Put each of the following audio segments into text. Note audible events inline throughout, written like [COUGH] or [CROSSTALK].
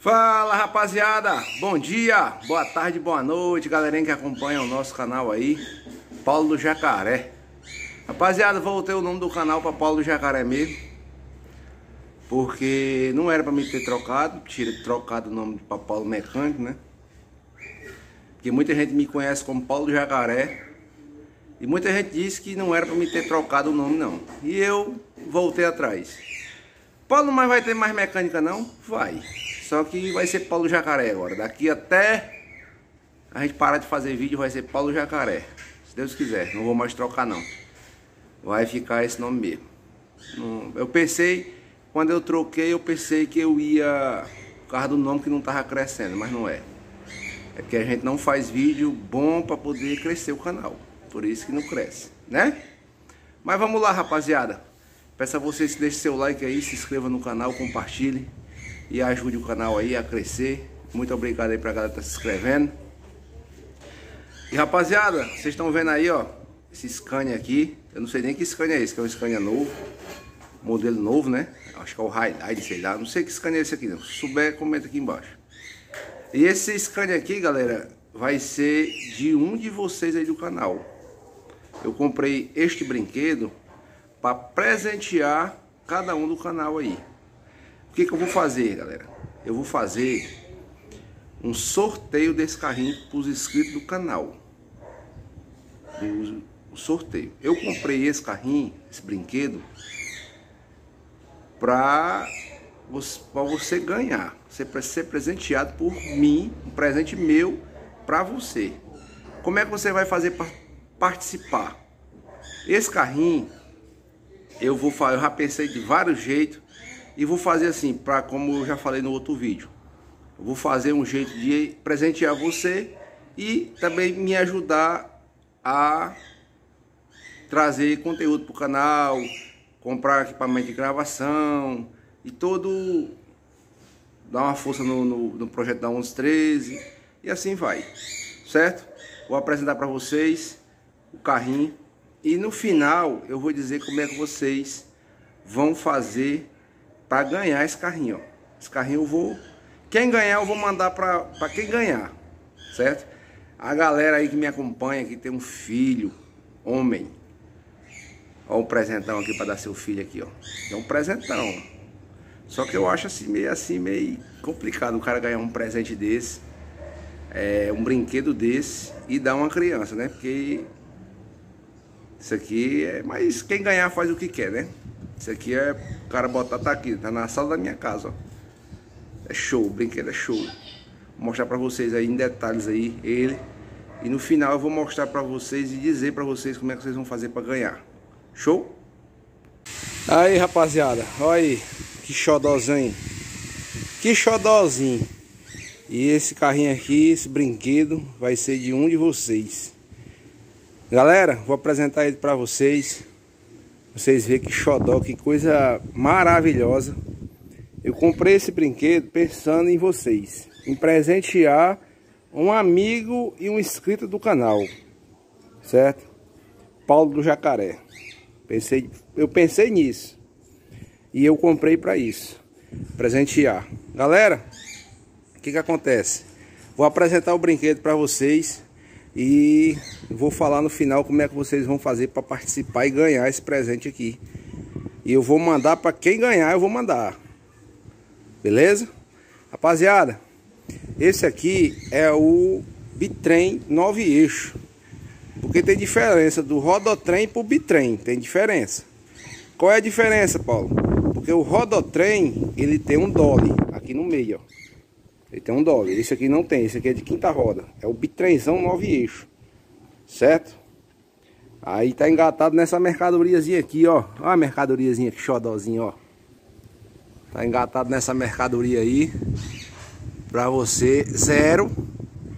Fala rapaziada, bom dia, boa tarde, boa noite, galerinha que acompanha o nosso canal aí, Paulo do Jacaré. Rapaziada, voltei o nome do canal para Paulo do Jacaré mesmo, porque não era para me ter trocado, tira trocado o nome para Paulo Mecânico, né? Porque muita gente me conhece como Paulo do Jacaré e muita gente disse que não era para me ter trocado o nome não. E eu voltei atrás. Paulo, mas vai ter mais mecânica não? Vai. Só que vai ser Paulo Jacaré agora. Daqui até a gente parar de fazer vídeo vai ser Paulo Jacaré. Se Deus quiser. Não vou mais trocar não. Vai ficar esse nome mesmo. Eu pensei, quando eu troquei, eu pensei que eu ia por causa do nome que não tava crescendo, mas não é. É porque a gente não faz vídeo bom para poder crescer o canal. Por isso que não cresce, né? Mas vamos lá, rapaziada. Peço a vocês que deixem seu like aí, se inscreva no canal, compartilhe e ajude o canal aí a crescer. Muito obrigado aí pra galera que tá se inscrevendo. E rapaziada, vocês estão vendo aí, ó, esse Scania aqui. Eu não sei nem que Scania é esse, que é um Scania novo. Modelo novo, né? Acho que é o Highlight, sei lá. Não sei que Scania é esse aqui, não. Se souber, comenta aqui embaixo. E esse Scania aqui, galera, vai ser de um de vocês aí do canal. Eu comprei este brinquedo para presentear cada um do canal aí. O que, que eu vou fazer, galera? Eu vou fazer um sorteio desse carrinho para os inscritos do canal. O sorteio. Eu comprei esse carrinho, esse brinquedo, para você, você ganhar. Você ser presenteado por mim, um presente meu para você. Como é que você vai fazer para participar? Esse carrinho, eu vou eu já pensei de vários jeitos e vou fazer assim, para como eu já falei no outro vídeo. Eu vou fazer um jeito de presentear você e também me ajudar a trazer conteúdo para o canal, comprar equipamento de gravação e todo dar uma força no, no, no projeto da 1113 e assim vai, certo? Vou apresentar para vocês o carrinho e no final eu vou dizer como é que vocês vão fazer para ganhar esse carrinho. Ó. Esse carrinho eu vou. Quem ganhar, eu vou mandar para quem ganhar, certo? A galera aí que me acompanha, que tem um filho, homem. Ó, um presentão aqui para dar seu filho aqui, ó. É um presentão. Só que eu acho assim, meio assim, meio complicado o cara ganhar um presente desse, é, um brinquedo desse e dar uma criança, né? Porque isso aqui é. Mas quem ganhar faz o que quer, né? Isso aqui é o cara botar, tá aqui, tá na sala da minha casa, ó. É show, o brinquedo é show. Vou mostrar pra vocês aí em detalhes aí ele. E no final eu vou mostrar pra vocês e dizer pra vocês como é que vocês vão fazer pra ganhar. Show? Aí, rapaziada, olha aí. Que xodózinho. Que xodózinho. E esse carrinho aqui, esse brinquedo, vai ser de um de vocês. Galera, vou apresentar ele pra vocês. Vocês verem que xodó, que coisa maravilhosa. Eu comprei esse brinquedo pensando em vocês. Em presentear um amigo e um inscrito do canal. Certo? Paulo do Jacaré. Pensei, eu pensei nisso. E eu comprei para isso. Presentear. Galera, o que que acontece? Vou apresentar o brinquedo para vocês. E vou falar no final como é que vocês vão fazer para participar e ganhar esse presente aqui. E eu vou mandar para quem ganhar, eu vou mandar. Beleza? Rapaziada, esse aqui é o bitrem 9 eixo. Porque tem diferença do rodotrem o bitrem, tem diferença. Qual é a diferença, Paulo? Porque o rodotrem, ele tem um dolly aqui no meio, ó. Ele tem um dólar. Esse aqui não tem. Esse aqui é de quinta roda. É o bitrenzão 9 eixo. Certo? Aí tá engatado nessa mercadoriazinha aqui, ó. Olha a mercadoriazinha que xodózinho, ó. Tá engatado nessa mercadoria aí. Pra você. Zero.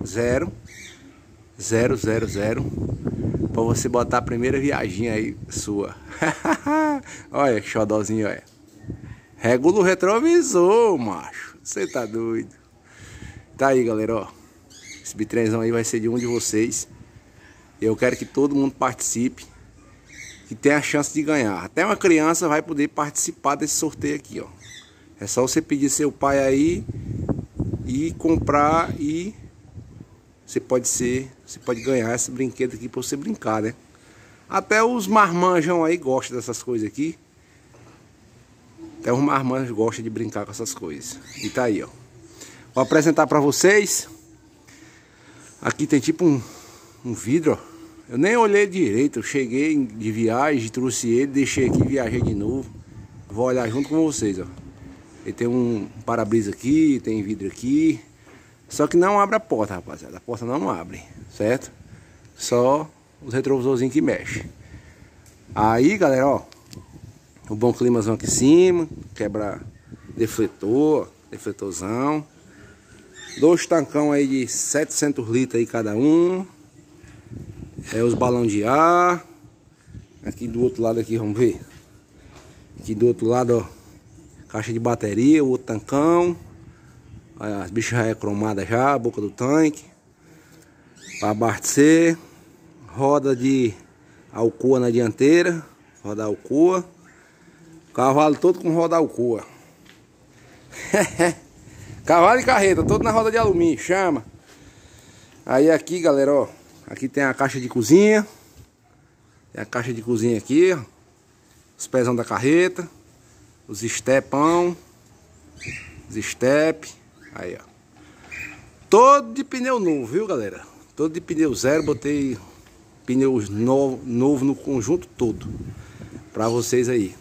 Zero. Zero, zero, zero. Pra você botar a primeira viagem aí sua. [LAUGHS] olha que xodózinho, olha. Regula o retrovisor, macho. Você tá doido. Tá aí, galera, ó. Esse bitrenzão aí vai ser de um de vocês. Eu quero que todo mundo participe. Que tenha a chance de ganhar. Até uma criança vai poder participar desse sorteio aqui, ó. É só você pedir seu pai aí e comprar e você pode ser, você pode ganhar esse brinquedo aqui para você brincar, né? Até os marmanjão aí gostam dessas coisas aqui. Até os marmanjos gostam de brincar com essas coisas. E tá aí, ó. Vou apresentar para vocês. Aqui tem tipo um, um vidro, ó. Eu nem olhei direito, eu cheguei de viagem, trouxe ele, deixei aqui, viajei de novo. Vou olhar junto com vocês, ó. Ele tem um para-brisa aqui, tem vidro aqui. Só que não abre a porta, rapaziada. A porta não abre, certo? Só os retrovisorzinhos que mexem. Aí, galera, ó. O bom climazão aqui em cima. Quebra defletor, defletorzão. Dois tancão aí de 700 litros aí cada um. É os balão de ar. Aqui do outro lado aqui, vamos ver. Aqui do outro lado, ó. Caixa de bateria, o outro tancão. As bichas já é cromada já, a boca do tanque. Para abastecer. Roda de alcoa na dianteira. Roda alcoa. Cavalo todo com roda alcoa. [LAUGHS] Cavalo e carreta, todo na roda de alumínio, chama. Aí aqui, galera, ó. Aqui tem a caixa de cozinha. Tem a caixa de cozinha aqui, ó. Os pezão da carreta. Os stepão. Os step. Aí, ó. Todo de pneu novo, viu, galera? Todo de pneu zero. Botei pneus novo, novo no conjunto todo. Pra vocês aí.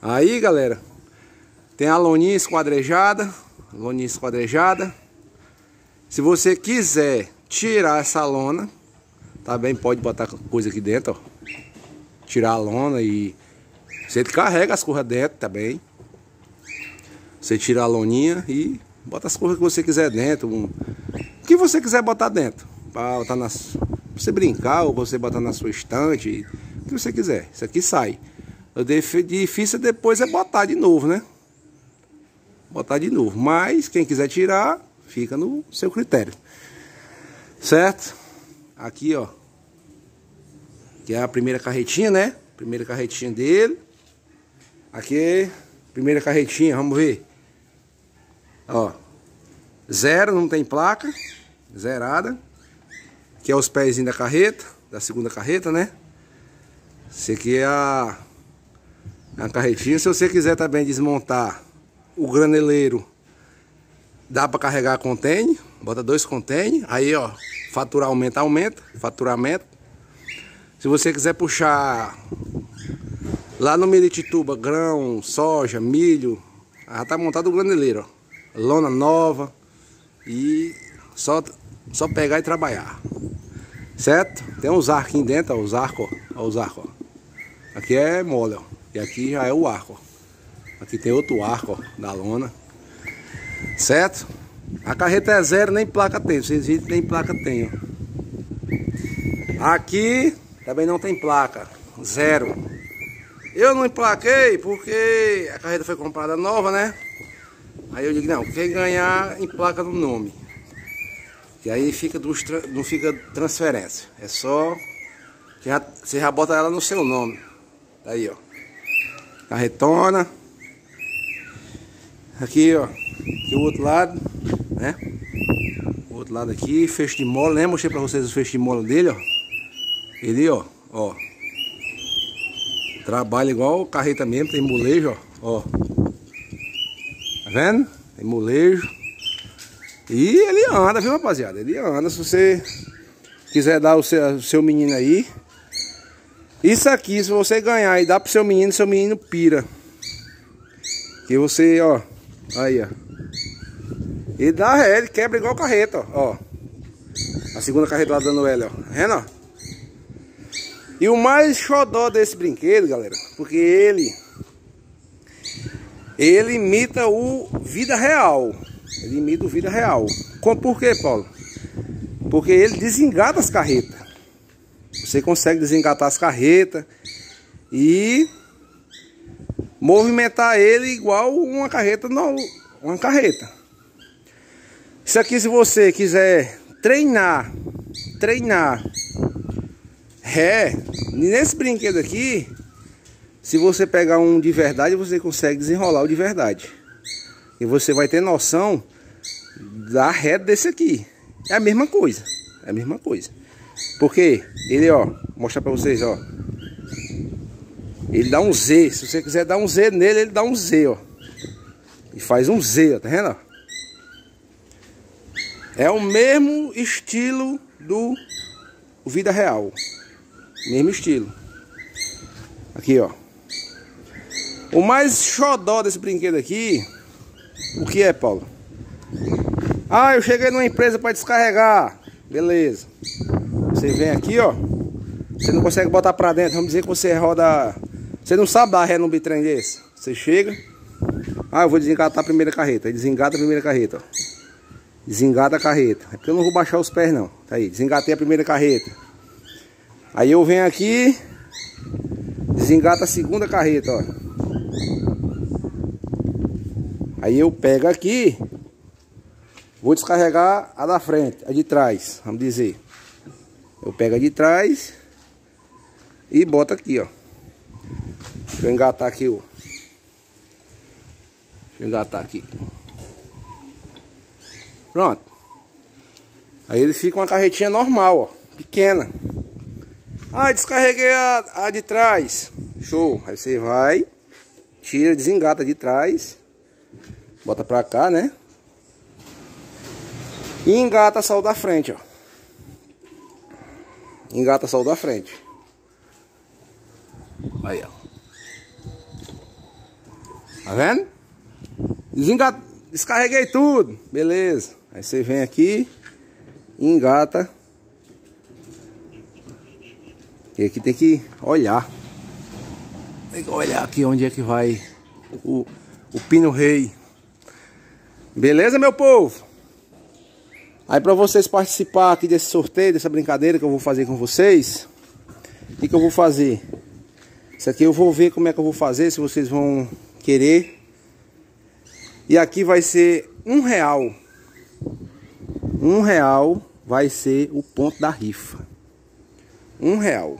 Aí, galera. Tem a loninha esquadrejada. Loninha esquadrejada. Se você quiser tirar essa lona, também pode botar coisa aqui dentro, ó. Tirar a lona e você carrega as coisas dentro também. Você tira a loninha e bota as coisas que você quiser dentro. O que você quiser botar dentro. Para botar nas, você brincar ou você botar na sua estante. O que você quiser. Isso aqui sai. O difícil depois é botar de novo, né? Botar de novo. Mas quem quiser tirar, fica no seu critério. Certo? Aqui, ó. Que é a primeira carretinha, né? Primeira carretinha dele. Aqui, primeira carretinha, vamos ver. Ó. Zero, não tem placa. Zerada. Aqui é os pés da carreta. Da segunda carreta, né? Esse aqui é a, a carretinha. Se você quiser também desmontar o graneleiro, dá para carregar contêiner. Bota dois contêiner. Aí, ó. Faturar aumenta, aumenta. Faturamento. Se você quiser puxar lá no Meritituba, grão, soja, milho, já tá montado o graneleiro, ó. Lona nova. E só, só pegar e trabalhar. Certo? Tem uns arcos aqui dentro, ó, os arcos, ó. Os arcos. Aqui é mole, ó. E aqui já é o arco, ó. Aqui tem outro arco, ó, da lona. Certo? A carreta é zero, nem placa tem. Vocês viram nem placa tem. Ó. Aqui também não tem placa. Zero. Eu não emplaquei porque a carreta foi comprada nova, né? Aí eu digo, não, quem ganhar em placa no nome. E aí fica dos, não fica transferência. É só. Você já bota ela no seu nome. Aí, ó. Carretona. Aqui, ó. Aqui o outro lado né? O outro lado aqui, fecho de mola, né? Mostrei pra vocês o fecho de mola dele, ó. Ele, ó, ó. Trabalha igual carreta mesmo, tem molejo, ó. ó. Tá vendo? Tem molejo. E ele anda, viu, rapaziada? Ele anda, se você quiser dar o seu, o seu menino aí. Isso aqui, se você ganhar e dar pro seu menino, seu menino pira. Que você, ó. Aí, ó. E dá ré, ele quebra igual carreta, ó. A segunda carreta lá dando L, ó. Vendo, ó? E o mais xodó desse brinquedo, galera, porque ele... Ele imita o vida real. Ele imita o vida real. Com, por quê, Paulo? Porque ele desengata as carretas. Você consegue desengatar as carretas e movimentar ele igual uma carreta, não, uma carreta. Isso aqui se você quiser treinar, treinar ré, nesse brinquedo aqui, se você pegar um de verdade, você consegue desenrolar o de verdade. E você vai ter noção da reta desse aqui. É a mesma coisa. É a mesma coisa. Porque ele, ó, mostrar pra vocês, ó. Ele dá um Z. Se você quiser dar um Z nele, ele dá um Z, ó. E faz um Z, ó, tá vendo? É o mesmo estilo do Vida Real. Mesmo estilo. Aqui, ó. O mais xodó desse brinquedo aqui, o que é, Paulo? Ah, eu cheguei numa empresa para descarregar. Beleza. Você vem aqui, ó. Você não consegue botar para dentro. Vamos dizer que você roda... Você não sabe dar ré num bitrem desse. Você chega... Ah, eu vou desengatar a primeira carreta. Aí desengata a primeira carreta, ó. Desengata a carreta. É porque eu não vou baixar os pés, não. Tá aí, desengatei a primeira carreta. Aí eu venho aqui... Desengata a segunda carreta, ó. Aí eu pego aqui, vou descarregar a da frente, a de trás, vamos dizer. Eu pego a de trás e boto aqui, ó. Deixa eu engatar aqui, ó. Deixa eu engatar aqui. Pronto. Aí ele fica uma carretinha normal, ó, pequena. Ah, descarreguei a, a de trás. Show. Aí você vai, tira, desengata de trás. Bota pra cá, né? E engata a sol da frente, ó. Engata a sol da frente. Aí, ó. Tá vendo? Descarreguei tudo. Beleza. Aí você vem aqui, engata e aqui tem que olhar. Tem que olhar aqui onde é que vai o, o pino rei. Beleza, meu povo? Aí para vocês participar aqui desse sorteio, dessa brincadeira que eu vou fazer com vocês. O que, que eu vou fazer? Isso aqui eu vou ver como é que eu vou fazer, se vocês vão querer. E aqui vai ser um real. Um real vai ser o ponto da rifa um real.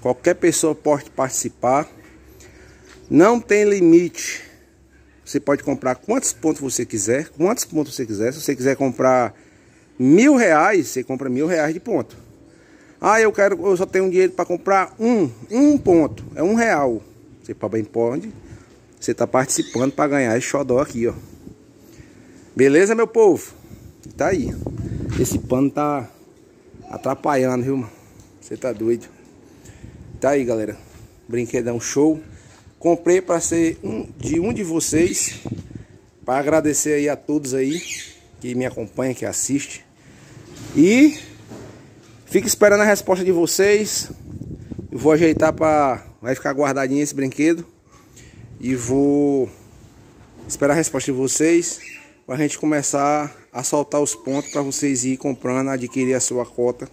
Qualquer pessoa pode participar. Não tem limite. Você pode comprar quantos pontos você quiser, quantos pontos você quiser. Se você quiser comprar mil reais, você compra mil reais de ponto. Ah, eu quero, eu só tenho dinheiro para comprar um, um ponto, é um real. Você bem pode, você está participando para ganhar esse xodó aqui, ó. Beleza, meu povo? Tá aí. Esse pano tá atrapalhando, viu, mano? Você tá doido. Tá aí, galera. Brinquedão show. Comprei para ser um, de um de vocês. Para agradecer aí a todos aí que me acompanha, que assiste. E fico esperando a resposta de vocês. Eu vou ajeitar para vai ficar guardadinho esse brinquedo. E vou esperar a resposta de vocês para a gente começar a soltar os pontos para vocês ir comprando, adquirir a sua cota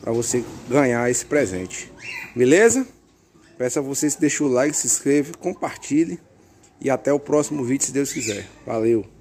para você ganhar esse presente. Beleza? Peço a vocês que deixem o like, se inscreva, compartilhe e até o próximo vídeo se Deus quiser. Valeu!